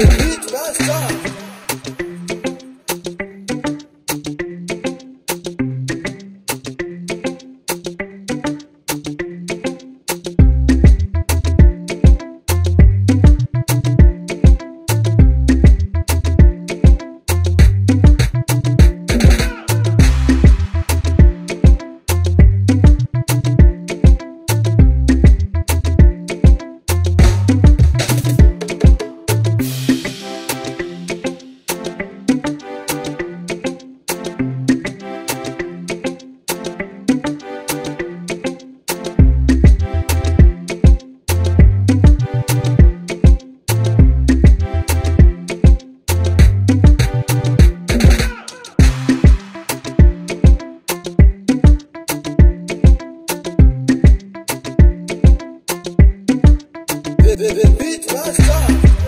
you. Bit, beat my song.